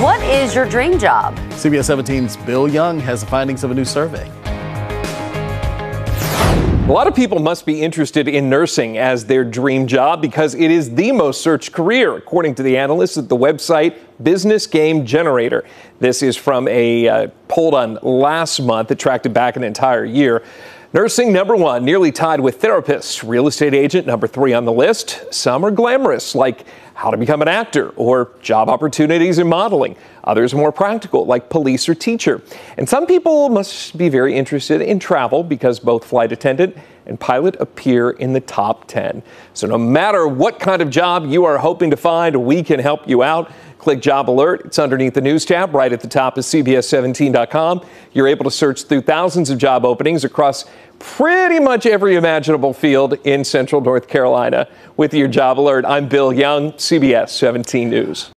What is your dream job? CBS 17's Bill Young has the findings of a new survey. A lot of people must be interested in nursing as their dream job because it is the most searched career, according to the analysts at the website Business Name Generator. This is from a uh, poll done last month that tracked it back an entire year. Nursing number one, nearly tied with therapists. Real estate agent number three on the list. Some are glamorous, like how to become an actor or job opportunities in modeling. Others more practical, like police or teacher. And some people must be very interested in travel because both flight attendant and pilot appear in the top 10. So no matter what kind of job you are hoping to find, we can help you out. Click Job Alert. It's underneath the News tab right at the top of CBS17.com. You're able to search through thousands of job openings across pretty much every imaginable field in central North Carolina. With your Job Alert, I'm Bill Young, CBS 17 News.